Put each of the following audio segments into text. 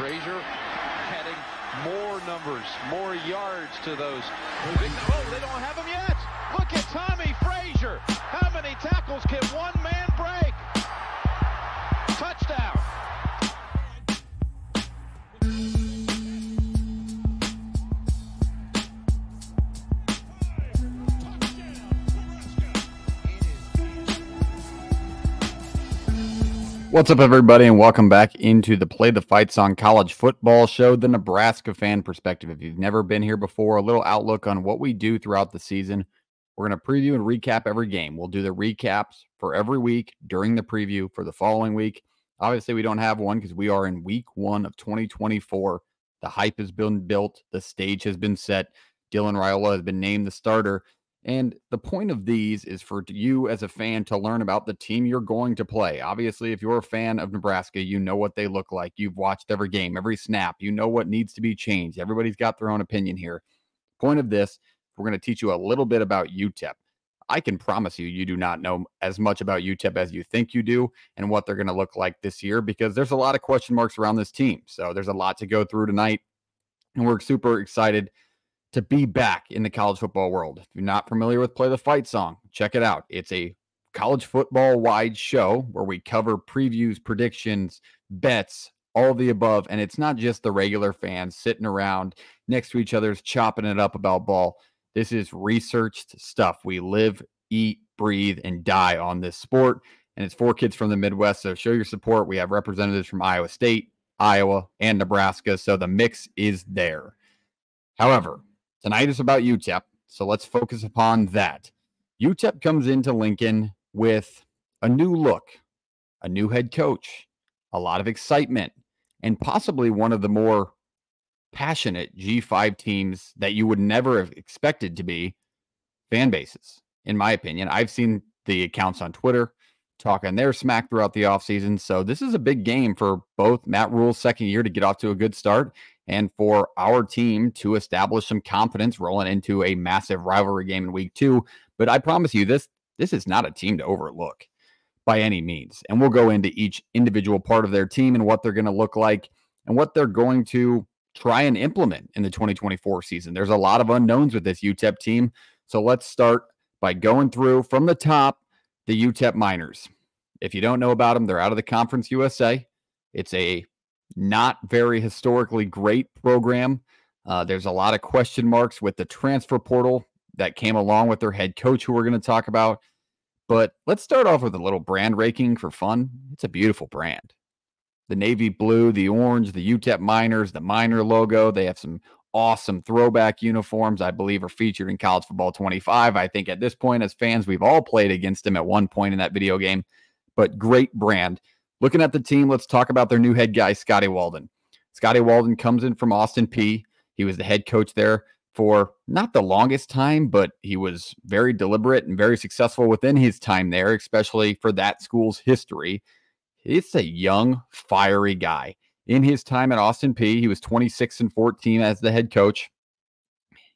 Frazier adding more numbers, more yards to those. Oh, they don't have him yet. Look at Tommie Frazier. How many tackles can one man break? Touchdown. What's up, everybody, and welcome back into the Play the Fight Song College Football Show, the Nebraska fan perspective. If you've never been here before, a little outlook on what we do throughout the season. We're going to preview and recap every game. We'll do the recaps for every week during the preview for the following week. Obviously, we don't have one because we are in week one of 2024. The hype has been built, the stage has been set. Dylan Raiola has been named the starter. And the point of these is for you as a fan to learn about the team you're going to play. Obviously, if you're a fan of Nebraska, you know what they look like. You've watched every game, every snap. You know what needs to be changed. Everybody's got their own opinion here. Point of this, we're going to teach you a little bit about UTEP. I can promise you, you do not know as much about UTEP as you think you do and what they're going to look like this year because there's a lot of question marks around this team. So there's a lot to go through tonight. And we're super excited to be back in the college football world. If you're not familiar with Play the Fight song, check it out. It's a college football wide show where we cover previews, predictions, bets, all the above. And it's not just the regular fans sitting around next to each other's chopping it up about ball. This is researched stuff. We live, eat, breathe, and die on this sport. And it's for kids from the Midwest. So show your support. We have representatives from Iowa State, Iowa, and Nebraska. So the mix is there. However, Tonight is about UTEP, so let's focus upon that. UTEP comes into Lincoln with a new look, a new head coach, a lot of excitement, and possibly one of the more passionate G5 teams that you would never have expected to be fan bases, in my opinion. I've seen the accounts on Twitter talking their smack throughout the offseason. So this is a big game for both Matt Rhule's second year to get off to a good start and for our team to establish some confidence rolling into a massive rivalry game in week two. But I promise you, this this is not a team to overlook by any means. And we'll go into each individual part of their team and what they're going to look like and what they're going to try and implement in the 2024 season. There's a lot of unknowns with this UTEP team. So let's start by going through from the top the UTEP Miners. If you don't know about them, they're out of the Conference USA. It's a not very historically great program. Uh, there's a lot of question marks with the transfer portal that came along with their head coach, who we're going to talk about. But let's start off with a little brand raking for fun. It's a beautiful brand. The navy blue, the orange, the UTEP Miners, the Miner logo. They have some awesome throwback uniforms, I believe, are featured in College Football 25. I think at this point, as fans, we've all played against them at one point in that video game, but great brand. Looking at the team, let's talk about their new head guy, Scotty Walden. Scotty Walden comes in from Austin Peay. He was the head coach there for not the longest time, but he was very deliberate and very successful within his time there, especially for that school's history. It's a young, fiery guy. In his time at Austin Peay, he was 26 and 14 as the head coach.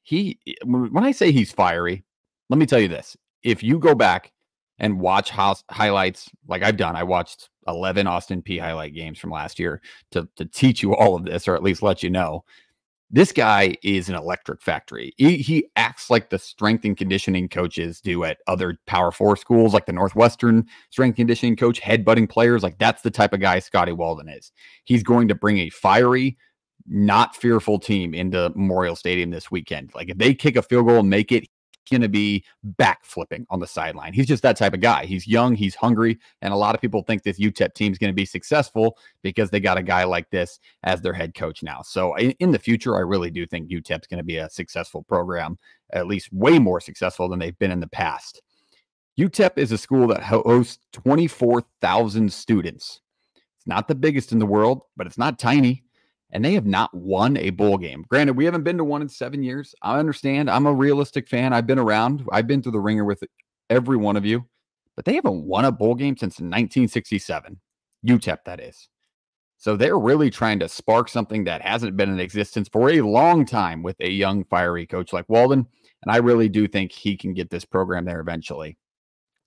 He, when I say he's fiery, let me tell you this. If you go back and watch house highlights like I've done. I watched 11 Austin Peay highlight games from last year to, to teach you all of this, or at least let you know. This guy is an electric factory. He, he acts like the strength and conditioning coaches do at other Power Four schools, like the Northwestern strength conditioning coach, headbutting players. Like that's the type of guy Scotty Walden is. He's going to bring a fiery, not fearful team into Memorial Stadium this weekend. Like if they kick a field goal and make it, going to be backflipping on the sideline. He's just that type of guy. He's young, he's hungry, and a lot of people think this UTEP team is going to be successful because they got a guy like this as their head coach now. So in, in the future, I really do think UTEP's going to be a successful program, at least way more successful than they've been in the past. UTEP is a school that hosts 24,000 students. It's not the biggest in the world, but it's not tiny and they have not won a bowl game. Granted, we haven't been to one in seven years. I understand. I'm a realistic fan. I've been around, I've been through the ringer with every one of you, but they haven't won a bowl game since 1967. UTEP, that is. So they're really trying to spark something that hasn't been in existence for a long time with a young, fiery coach like Walden. And I really do think he can get this program there eventually.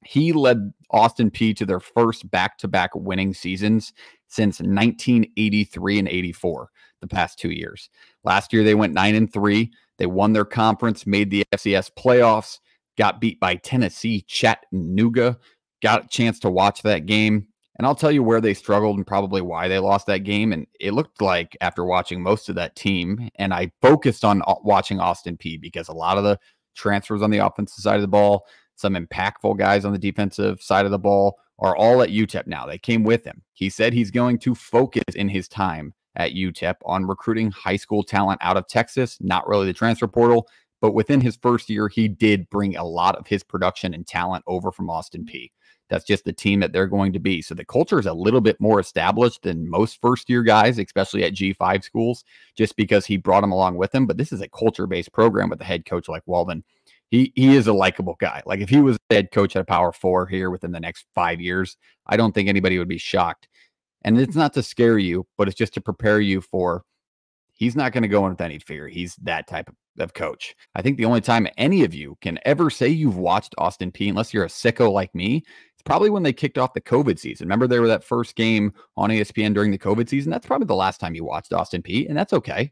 He led Austin Peay to their first back to back winning seasons since 1983 and 84, the past two years. Last year, they went nine and three. They won their conference, made the FCS playoffs, got beat by Tennessee, Chattanooga, got a chance to watch that game. And I'll tell you where they struggled and probably why they lost that game. And it looked like after watching most of that team, and I focused on uh, watching Austin Peay because a lot of the transfers on the offensive side of the ball, some impactful guys on the defensive side of the ball are all at UTEP now. They came with him. He said he's going to focus in his time at UTEP on recruiting high school talent out of Texas, not really the transfer portal. But within his first year, he did bring a lot of his production and talent over from Austin Peay. That's just the team that they're going to be. So the culture is a little bit more established than most first year guys, especially at G5 schools, just because he brought them along with him. But this is a culture based program with a head coach like Walden. He, he is a likable guy. Like if he was head coach at a power four here within the next five years, I don't think anybody would be shocked. And it's not to scare you, but it's just to prepare you for he's not going to go in with any fear. He's that type of, of coach. I think the only time any of you can ever say you've watched Austin Peay, unless you're a sicko like me, it's probably when they kicked off the COVID season. Remember, they were that first game on ESPN during the COVID season. That's probably the last time you watched Austin Peay, and that's okay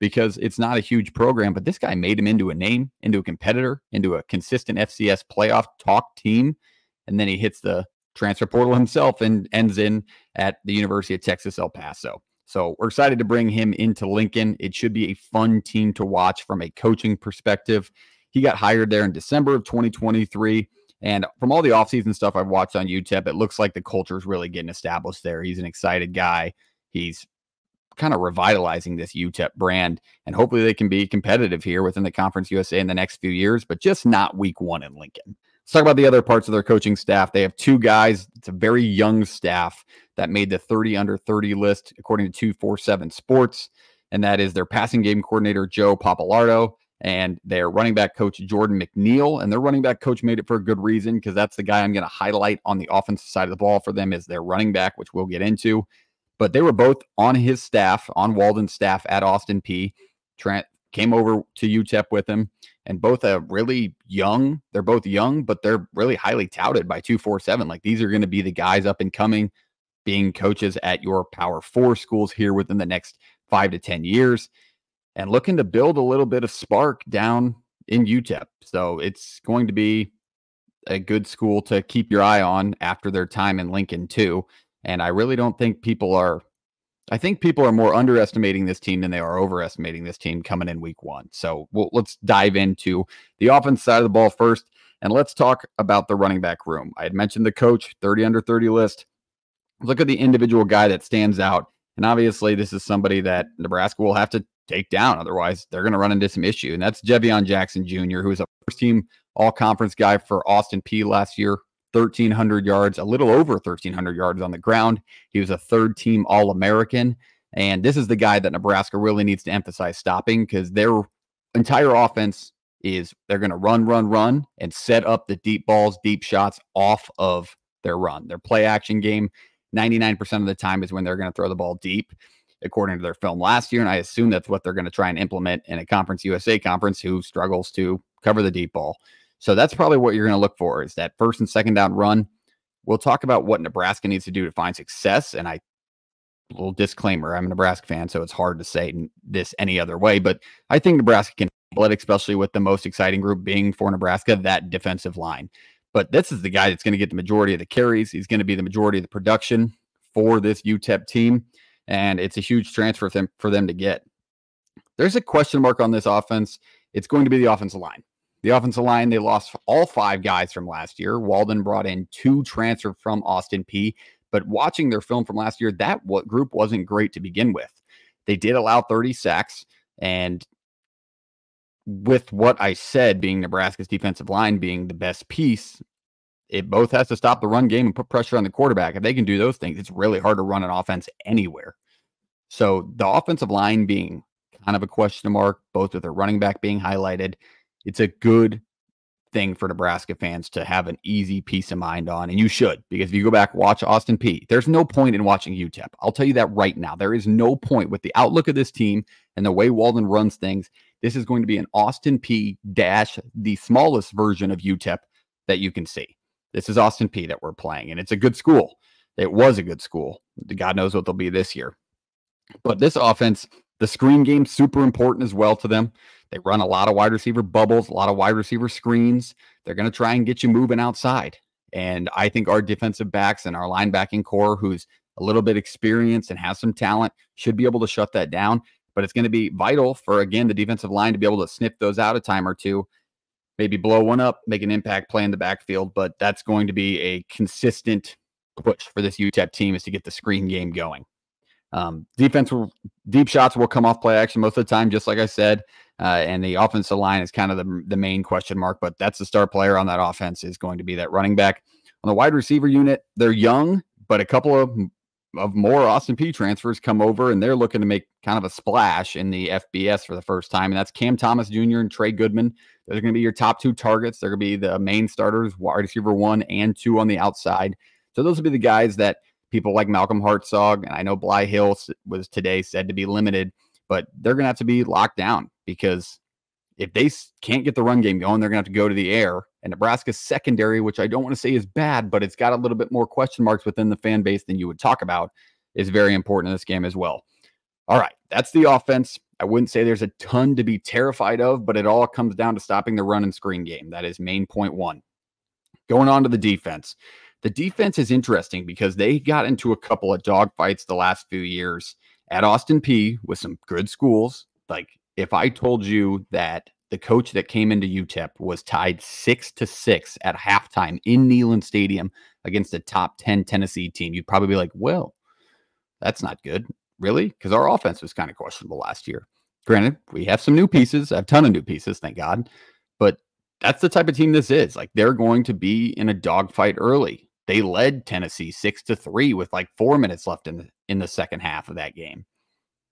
because it's not a huge program. But this guy made him into a name, into a competitor, into a consistent FCS playoff talk team, and then he hits the transfer portal himself and ends in at the University of Texas El Paso. So we're excited to bring him into Lincoln. It should be a fun team to watch from a coaching perspective. He got hired there in December of 2023. And from all the offseason stuff I've watched on UTEP, it looks like the culture is really getting established there. He's an excited guy. He's kind of revitalizing this UTEP brand. And hopefully they can be competitive here within the Conference USA in the next few years, but just not week one in Lincoln. Let's talk about the other parts of their coaching staff. They have two guys. It's a very young staff that made the 30 under 30 list, according to 247 Sports. And that is their passing game coordinator, Joe Papalardo, and their running back coach Jordan McNeil. And their running back coach made it for a good reason because that's the guy I'm going to highlight on the offensive side of the ball for them is their running back, which we'll get into. But they were both on his staff, on Walden's staff at Austin Peay. Trent came over to UTEP with him, and both a really young. They're both young, but they're really highly touted by 247. Like these are going to be the guys up and coming, being coaches at your Power Four schools here within the next five to 10 years and looking to build a little bit of spark down in UTEP. So it's going to be a good school to keep your eye on after their time in Lincoln, too. And I really don't think people are, I think people are more underestimating this team than they are overestimating this team coming in week one. So we'll, let's dive into the offense side of the ball first. And let's talk about the running back room. I had mentioned the coach, 30 under 30 list. Look at the individual guy that stands out. And obviously, this is somebody that Nebraska will have to take down. Otherwise, they're going to run into some issue. And that's Jevon Jackson Jr., who was a first team all conference guy for Austin Peay last year. 1,300 yards, a little over 1,300 yards on the ground. He was a third team All American. And this is the guy that Nebraska really needs to emphasize stopping because their entire offense is they're going to run, run, run, and set up the deep balls, deep shots off of their run. Their play action game, 99% of the time, is when they're going to throw the ball deep according to their film last year. And I assume that's what they're going to try and implement in a Conference USA conference who struggles to cover the deep ball. So that's probably what you're going to look for is that first and second down run. We'll talk about what Nebraska needs to do to find success. And I, little disclaimer, I'm a Nebraska fan, so it's hard to say this any other way. But I think Nebraska can handle especially with the most exciting group being for Nebraska, that defensive line. But this is the guy that's going to get the majority of the carries. He's going to be the majority of the production for this UTEP team and it's a huge transfer for them for them to get. There's a question mark on this offense. It's going to be the offensive line. The offensive line, they lost all five guys from last year. Walden brought in two transfer from Austin Peay. But watching their film from last year, that what group wasn't great to begin with. They did allow 30 sacks. And with what I said being Nebraska's defensive line being the best piece, it both has to stop the run game and put pressure on the quarterback. If they can do those things, it's really hard to run an offense anywhere. So the offensive line being kind of a question mark, both with their running back being highlighted, it's a good thing for Nebraska fans to have an easy peace of mind on. And you should, because if you go back, watch Austin Peay. there's no point in watching UTEP. I'll tell you that right now. There is no point with the outlook of this team and the way Walden runs things. This is going to be an Austin Peay dash, the smallest version of UTEP that you can see. This is Austin Peay that we're playing, and it's a good school. It was a good school. God knows what they'll be this year. But this offense, the screen game, super important as well to them. They run a lot of wide receiver bubbles, a lot of wide receiver screens. They're going to try and get you moving outside. And I think our defensive backs and our linebacking core, who's a little bit experienced and has some talent, should be able to shut that down. But it's going to be vital for, again, the defensive line to be able to snip those out a time or two, maybe blow one up, make an impact play in the backfield. But that's going to be a consistent push for this UTEP team is to get the screen game going. Um, defense will deep shots will come off play action most of the time, just like I said. Uh, and the offensive line is kind of the, the main question mark, but that's the star player on that offense is going to be that running back. On the wide receiver unit, they're young, but a couple of of more Austin Peay transfers come over, and they're looking to make kind of a splash in the FBS for the first time. And that's Cam Thomas Jr. and Trey Goodman. Those are going to be your top two targets. They're going to be the main starters, wide receiver one and two on the outside. So those will be the guys that people like Malcolm Hartzog, and I know Bly Hill was today said to be limited, but they're going to have to be locked down because if they can't get the run game going, they're going to have to go to the air. And Nebraska's secondary, which I don't want to say is bad, but it's got a little bit more question marks within the fan base than you would talk about, is very important in this game as well. All right, that's the offense. I wouldn't say there's a ton to be terrified of, but it all comes down to stopping the run and screen game. That is main point one. Going on to the defense. The defense is interesting because they got into a couple of dogfights the last few years at Austin Peay with some good schools. Like if I told you that the coach that came into UTEP was tied six to six at halftime in Neyland Stadium against a top 10 Tennessee team, you'd probably be like, well, that's not good. Really? Because our offense was kind of questionable last year. Granted, we have some new pieces, a ton of new pieces, thank God. But that's the type of team this is. Like they're going to be in a dogfight early. They led Tennessee six to three with like four minutes left in the in the second half of that game.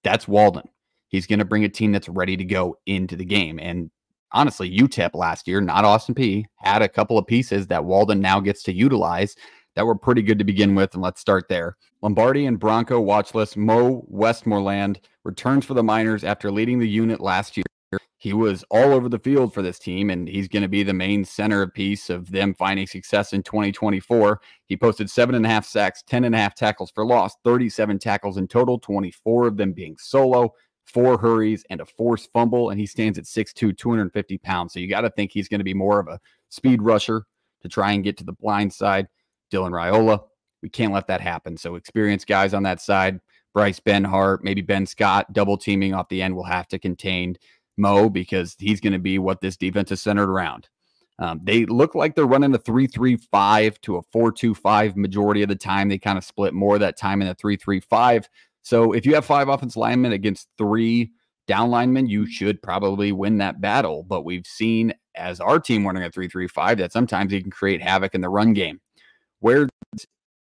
That's Walden. He's going to bring a team that's ready to go into the game. And honestly, UTEP last year, not Austin Peay, had a couple of pieces that Walden now gets to utilize that were pretty good to begin with. And let's start there. Lombardi and Bronco watch list. Mo Westmoreland returns for the Miners after leading the unit last year he was all over the field for this team, and he's going to be the main centerpiece of them finding success in 2024. He posted seven and a half sacks, 10 and a half tackles for loss, 37 tackles in total, 24 of them being solo, four hurries, and a forced fumble. And he stands at 6'2, 250 pounds. So you got to think he's going to be more of a speed rusher to try and get to the blind side. Dylan Raiola, we can't let that happen. So experienced guys on that side. Bryce Benhart, maybe Ben Scott, double teaming off the end will have to contain Mo because he's going to be what this defense is centered around. Um, they look like they're running a 3 3 5 to a 4 2 5 majority of the time. They kind of split more that time in the 3 3 5. So if you have five offense linemen against three down linemen, you should probably win that battle. But we've seen as our team running a 3 3 5 that sometimes he can create havoc in the run game. Where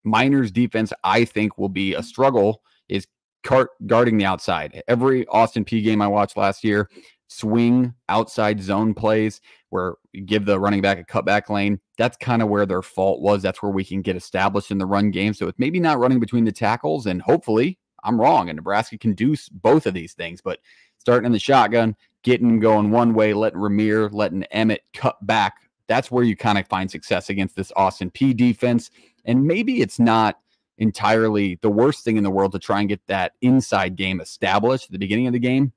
Miners defense, I think, will be a struggle is cart guarding the outside. Every Austin Peay game I watched last year, swing outside zone plays where you give the running back a cutback lane. That's kind of where their fault was. That's where we can get established in the run game. So it's maybe not running between the tackles, and hopefully I'm wrong, and Nebraska can do both of these things. But starting in the shotgun, getting going one way, letting Rahmir, letting Emmett cut back. That's where you kind of find success against this Austin Peay defense. And maybe it's not entirely the worst thing in the world to try and get that inside game established at the beginning of the game.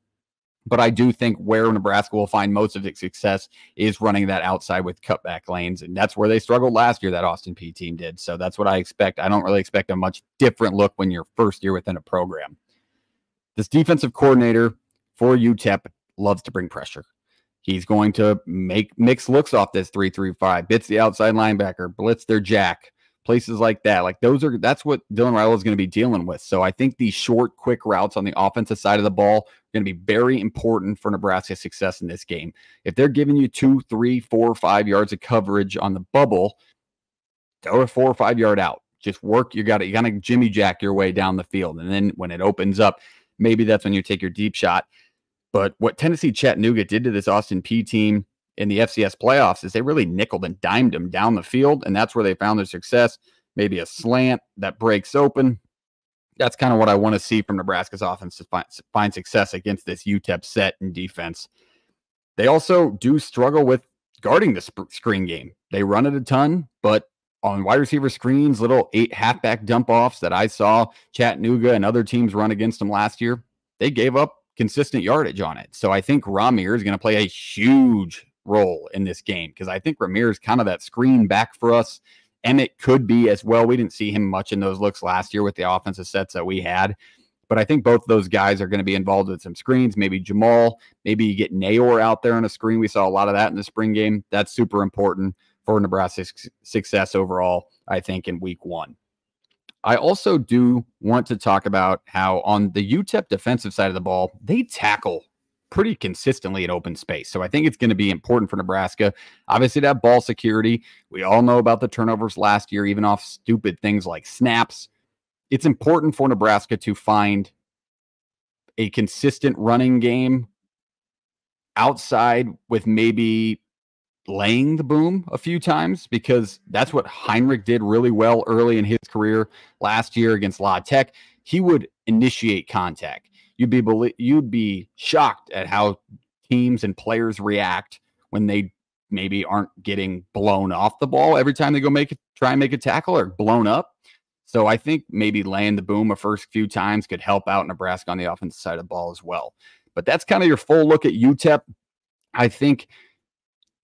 But I do think where Nebraska will find most of its success is running that outside with cutback lanes. And that's where they struggled last year, that Austin Peay team did. So that's what I expect. I don't really expect a much different look when you're first year within a program. This defensive coordinator for UTEP loves to bring pressure. He's going to make mix looks off this 3-3-5, bits the outside linebacker, blitz their jack, places like that. Like those are that's what Dylan Raiola is going to be dealing with. So I think these short, quick routes on the offensive side of the ball are going to be very important for Nebraska's success in this game. If they're giving you two, three, four, five yards of coverage on the bubble, throw a four or five yard out. Just work. You got to you got to Jimmy Jack your way down the field, and then when it opens up, maybe that's when you take your deep shot. But what Tennessee Chattanooga did to this Austin Peay team in the FCS playoffs is they really nickled and dimed them down the field, and that's where they found their success. Maybe a slant that breaks open. That's kind of what I want to see from Nebraska's offense to find, find success against this UTEP set and defense. They also do struggle with guarding the sp- screen game. They run it a ton, but on wide receiver screens, little eight halfback dump offs that I saw Chattanooga and other teams run against them last year, they gave up consistent yardage on it. So I think Rahmir is going to play a huge role in this game because I think Rahmir is kind of that screen back for us. Emmett could be as well. We didn't see him much in those looks last year with the offensive sets that we had. But I think both those guys are going to be involved with some screens. Maybe Jahmal, maybe you get Neyor out there on a screen. We saw a lot of that in the spring game. That's super important for Nebraska's success overall, I think, in week one. I also do want to talk about how on the UTEP defensive side of the ball, they tackle pretty consistently in open space. So I think it's going to be important for Nebraska. Obviously, that ball security. We all know about the turnovers last year, even off stupid things like snaps. It's important for Nebraska to find a consistent running game outside with maybe laying the boom a few times because that's what Heinrich did really well early in his career last year against La Tech. He would initiate contact. You'd be you'd be shocked at how teams and players react when they maybe aren't getting blown off the ball every time they go make it try and make a tackle or blown up. So I think maybe laying the boom a first few times could help out Nebraska on the offensive side of the ball as well. But that's kind of your full look at UTEP. I think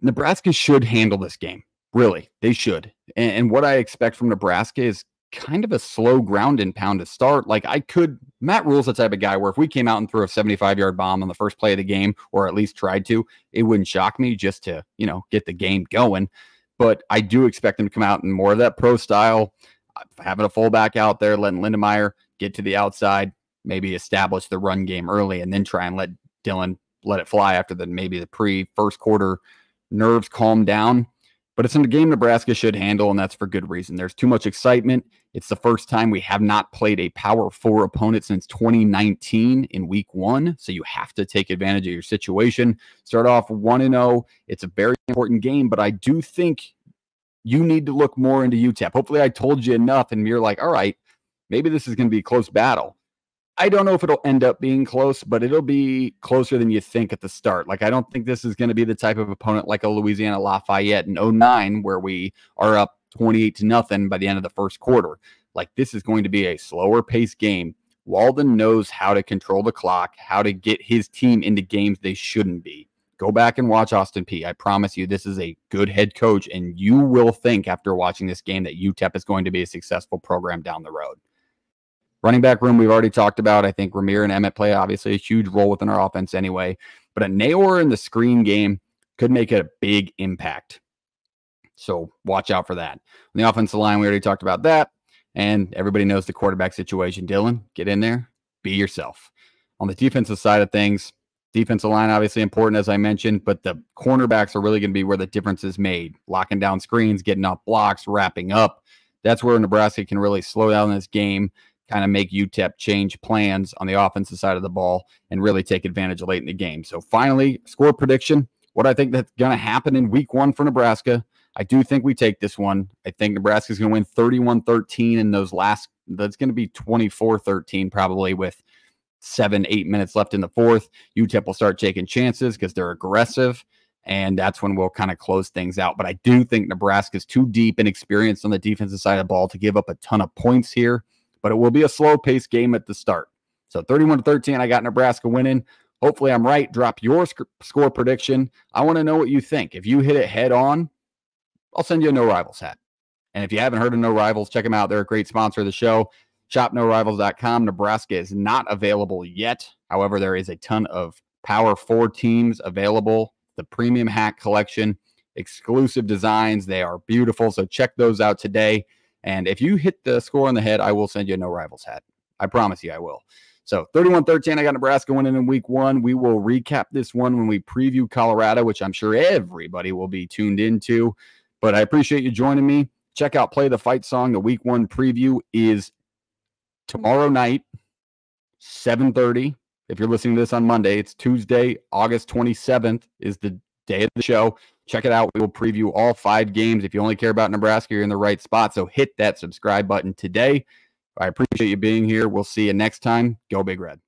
Nebraska should handle this game. Really, they should. And, and, what I expect from Nebraska is kind of a slow ground and pound to start. Like I could, Matt Rhule's the type of guy where if we came out and threw a 75 yard bomb on the first play of the game, or at least tried to, it wouldn't shock me just to, you know, get the game going. But I do expect him to come out in more of that pro style, uh, having a fullback out there, letting Lindenmeyer get to the outside, maybe establish the run game early, and then try and let Dylan let it fly after the maybe the pre first quarter nerves calm down. But it's in a game Nebraska should handle, and that's for good reason. There's too much excitement. It's the first time we have not played a Power Four opponent since 2019 in week one. So you have to take advantage of your situation. Start off 1 and 0. It's a very important game, but I do think you need to look more into UTEP. Hopefully, I told you enough, and you're like, all right, maybe this is going to be a close battle. I don't know if it'll end up being close, but it'll be closer than you think at the start. Like, I don't think this is going to be the type of opponent like a Louisiana Lafayette in 09, where we are up 28 to nothing by the end of the first quarter. Like, this is going to be a slower pace game. Walden knows how to control the clock, how to get his team into games they shouldn't be. Go back and watch Austin Peay. I promise you, this is a good head coach, and you will think after watching this game that UTEP is going to be a successful program down the road. Running back room, we've already talked about. I think Rahmir and Emmett play obviously a huge role within our offense anyway. But a Neyor in the screen game could make a big impact. So watch out for that. On the offensive line, we already talked about that. And everybody knows the quarterback situation. Dylan, get in there, be yourself. On the defensive side of things, defensive line obviously important as I mentioned, but the cornerbacks are really going to be where the difference is made. Locking down screens, getting off blocks, wrapping up. That's where Nebraska can really slow down this game kind of make UTEP change plans on the offensive side of the ball and really take advantage of late in the game. So finally, score prediction. What I think that's going to happen in week one for Nebraska. I do think we take this one. I think Nebraska is going to win 31 13 in those last, that's going to be 24 13 probably with seven, eight minutes left in the fourth. UTEP will start taking chances because they're aggressive. And that's when we'll kind of close things out. But I do think Nebraska is too deep and experienced on the defensive side of the ball to give up a ton of points here but it will be a slow paced game at the start. So 31 to 13, I got Nebraska winning. Hopefully, I'm right. Drop your sc- score prediction. I want to know what you think. If you hit it head on, I'll send you a No Rivals hat. And if you haven't heard of No Rivals, check them out. They're a great sponsor of the show. ShopNoRivals.com. Nebraska is not available yet. However, there is a ton of Power Four teams available. The premium hat collection, exclusive designs. They are beautiful. So check those out today. And if you hit the score on the head, I will send you a no rivals hat. I promise you I will. So 31 13, I got Nebraska winning in week one. We will recap this one when we preview Colorado, which I'm sure everybody will be tuned into. But I appreciate you joining me. Check out Play the Fight Song. The week one preview is tomorrow night, 7:30. If you're listening to this on Monday, it's Tuesday, August 27th is the day of the show. Check it out. We will preview all five games. If you only care about Nebraska, you're in the right spot. So hit that subscribe button today. I appreciate you being here. We'll see you next time. Go Big Red.